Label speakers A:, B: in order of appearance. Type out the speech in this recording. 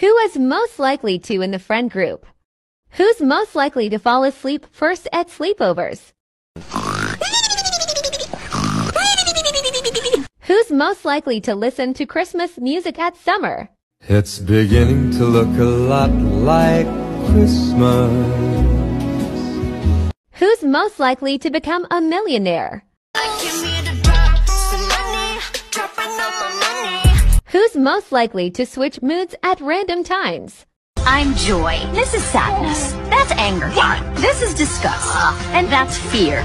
A: Who is most likely to in the friend group? Who's most likely to fall asleep first at sleepovers? Who's most likely to listen to Christmas music at summer?
B: It's beginning to look a lot like Christmas.
A: Who's most likely to become a millionaire? Most likely to switch moods at random times?
C: I'm joy. This is sadness. That's anger. This is disgust. And that's fear.